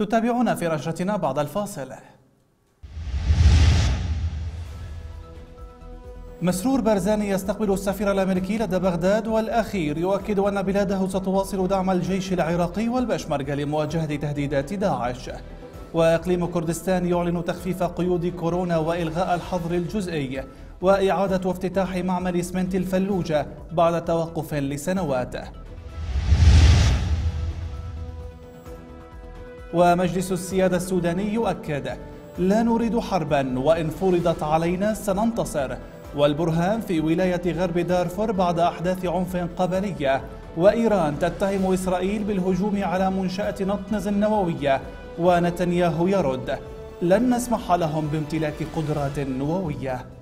تتابعون في نشرتنا بعد الفاصل. مسرور بارزاني يستقبل السفير الأمريكي لدى بغداد والأخير يؤكد أن بلاده ستواصل دعم الجيش العراقي والبشمركه لمواجهة تهديدات داعش. وإقليم كردستان يعلن تخفيف قيود كورونا وإلغاء الحظر الجزئي وإعادة وافتتاح معمل اسمنت الفلوجة بعد توقف لسنوات. ومجلس السيادة السوداني يؤكد لا نريد حربا وإن فرضت علينا سننتصر. والبرهان في ولاية غرب دارفور بعد أحداث عنف قبلية. وإيران تتهم إسرائيل بالهجوم على منشأة نطنز النووية ونتنياهو يرد لن نسمح لهم بامتلاك قدرات نووية.